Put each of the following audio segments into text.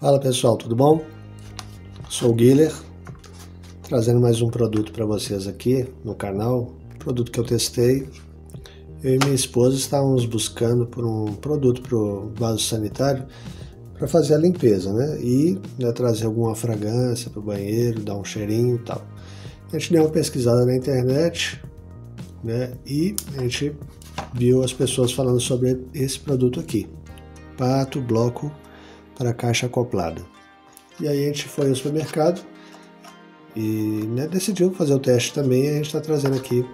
Fala pessoal, tudo bom? Sou o Guiller, trazendo mais um produto para vocês aqui no canal, produto que eu testei. Eu e minha esposa estávamos buscando por um produto para o vaso sanitário para fazer a limpeza, né? E né, trazer alguma fragrância para o banheiro, dar um cheirinho e tal. A gente deu uma pesquisada na internet, né? E a gente viu as pessoas falando sobre esse produto aqui, pato bloco para caixa acoplada. E aí a gente foi ao supermercado e né, decidiu fazer o teste também. A gente está trazendo aqui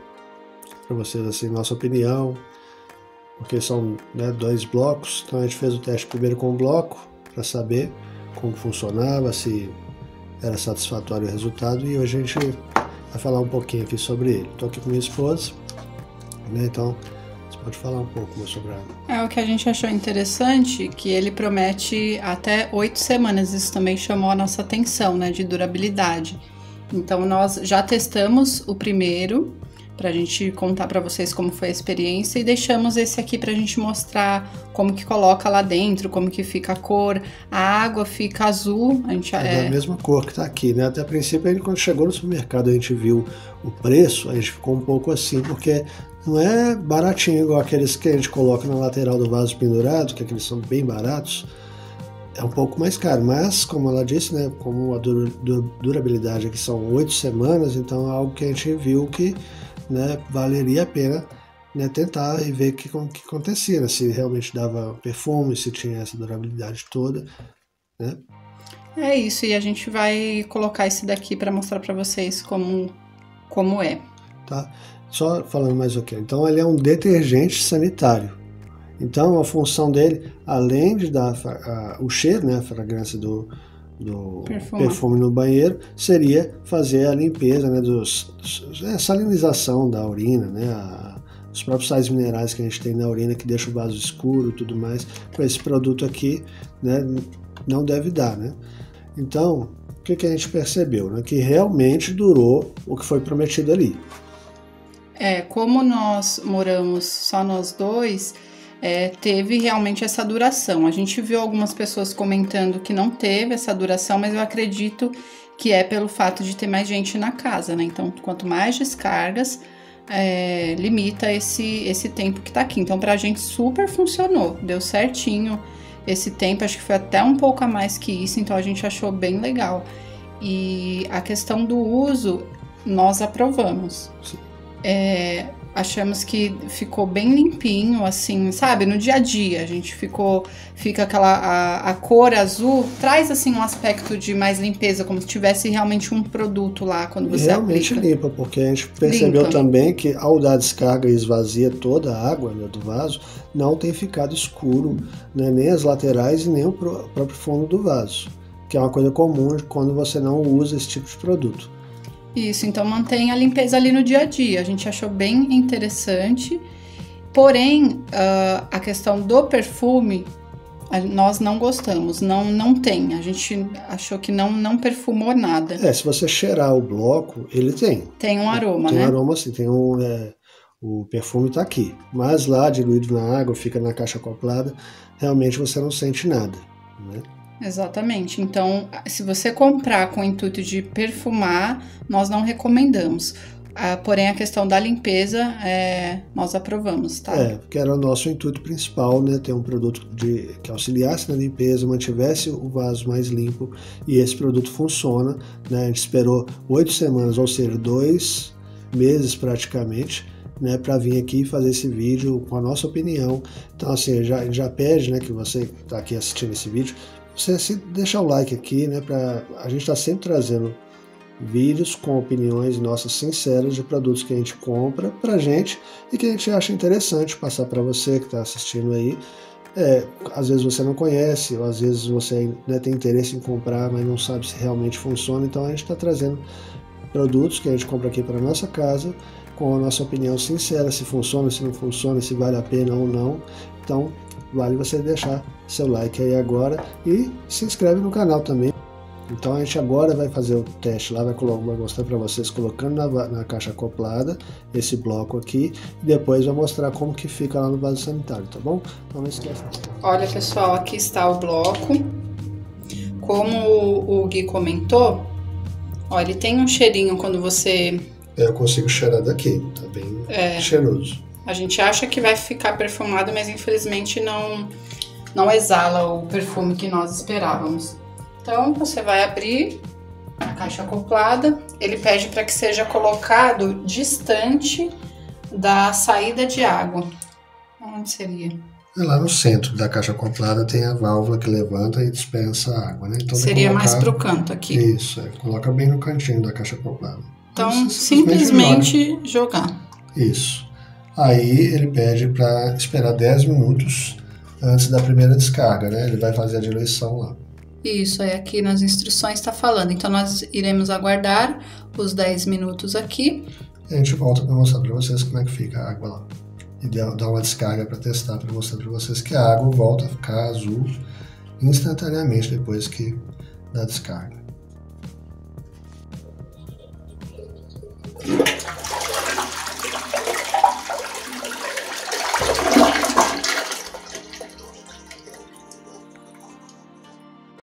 para vocês assim nossa opinião, porque são né, dois blocos. Então a gente fez o teste primeiro com o bloco para saber como funcionava, se era satisfatório o resultado e hoje a gente vai falar um pouquinho aqui sobre ele. Estou aqui com minha esposa, né, então pode falar um pouco mais sobre ela. É o que a gente achou interessante, que ele promete até oito semanas. Isso também chamou a nossa atenção, né, de durabilidade. Então nós já testamos o primeiro para a gente contar para vocês como foi a experiência e deixamos esse aqui para a gente mostrar como que coloca lá dentro, como que fica a cor, a água fica azul, a gente é, é... da mesma cor que está aqui, né? Até a princípio, quando chegou no supermercado, a gente viu o preço, a gente ficou um pouco assim, porque não é baratinho igual aqueles que a gente coloca na lateral do vaso pendurado, que aqueles são bem baratos. É um pouco mais caro, mas como ela disse, né, como a durabilidade aqui são oito semanas, então é algo que a gente viu que né, valeria a pena né, tentar e ver o que, que acontecia, né, se realmente dava perfume, se tinha essa durabilidade toda, né? É isso, e a gente vai colocar esse daqui para mostrar para vocês como, como é. Tá, só falando mais o que. Então, ele é um detergente sanitário. Então, a função dele, além de dar a, o cheiro, né, a fragrância do, do perfume. perfume. no banheiro seria fazer a limpeza, né, dos, é, salinização da urina, né, a, os próprios sais minerais que a gente tem na urina que deixa o vaso escuro e tudo mais. Com esse produto aqui, né, não deve dar, né. Então, o que, que a gente percebeu, né, que realmente durou o que foi prometido ali. É, como nós moramos só nós dois, é, teve realmente essa duração. A gente viu algumas pessoas comentando que não teve essa duração, mas eu acredito que é pelo fato de ter mais gente na casa, né? Então, quanto mais descargas, é, limita esse, esse tempo que tá aqui. Então, pra gente super funcionou, deu certinho esse tempo, acho que foi até um pouco a mais que isso, então a gente achou bem legal. E a questão do uso, nós aprovamos. É, achamos que ficou bem limpinho, assim, sabe? No dia a dia, a gente ficou, fica aquela, a, a, cor azul, traz, assim, um aspecto de mais limpeza, como se tivesse realmente um produto lá quando você Realmente aplica. limpa, porque a gente percebeu limpa. também que ao dar descarga e esvazia toda a água né, do vaso, não tem ficado escuro, né, nem as laterais e nem o próprio fundo do vaso, que é uma coisa comum quando você não usa esse tipo de produto. Isso, então mantém a limpeza ali no dia a dia. A gente achou bem interessante. Porém, uh, a questão do perfume, nós não gostamos, não, não tem. A gente achou que não, não perfumou nada. É, se você cheirar o bloco, ele tem. Tem um aroma, tem né? Tem um aroma, sim. Tem um, é, o perfume está aqui. Mas lá, diluído na água, fica na caixa acoplada, realmente você não sente nada. Né? Exatamente. Então, se você comprar com o intuito de perfumar, nós não recomendamos. Ah, porém, a questão da limpeza, é, nós aprovamos, tá? É, porque era o nosso intuito principal, né? Ter um produto de, que auxiliasse na limpeza, mantivesse o vaso mais limpo. E esse produto funciona, né? A gente esperou oito semanas, ou seja, dois meses praticamente, né, para vir aqui fazer esse vídeo com a nossa opinião. Então, assim, já, já pede, né, que você está aqui assistindo esse vídeo, você se deixar o like aqui, né? Pra, a gente está sempre trazendo vídeos com opiniões nossas sinceras de produtos que a gente compra pra gente e que a gente acha interessante passar para você que está assistindo aí. É, às vezes você não conhece, ou às vezes você né, tem interesse em comprar, mas não sabe se realmente funciona. Então a gente está trazendo produtos que a gente compra aqui para nossa casa com a nossa opinião sincera, se funciona, se não funciona, se vale a pena ou não. Então vale você deixar seu like aí agora e se inscreve no canal também. Então a gente agora vai fazer o teste lá, vai, vai mostrar para vocês colocando na, na, caixa acoplada esse bloco aqui e depois vai mostrar como que fica lá no vaso sanitário, tá bom? Então não esquece. Olha pessoal, aqui está o bloco como o, o Gui comentou, ó, ele tem um cheirinho quando você. Eu consigo cheirar daqui, tá bem é, cheiroso. A gente acha que vai ficar perfumado, mas infelizmente não, não exala o perfume que nós esperávamos. Então você vai abrir a caixa acoplada, ele pede para que seja colocado distante da saída de água. Onde seria? É lá no centro da caixa acoplada tem a válvula que levanta e dispensa a água, né? Então, Seria colocar... mais para o canto aqui. Isso, é, coloca bem no cantinho da caixa acoplada. Então, simplesmente, simplesmente jogar. Isso. Aí ele pede para esperar 10 minutos antes da primeira descarga, né? Ele vai fazer a diluição lá. Isso, aí aqui nas instruções está falando. Então nós iremos aguardar os 10 minutos aqui. E a gente volta para mostrar para vocês como é que fica a água lá e dar uma descarga para testar, para mostrar para vocês que a água volta a ficar azul instantaneamente depois que da descarga.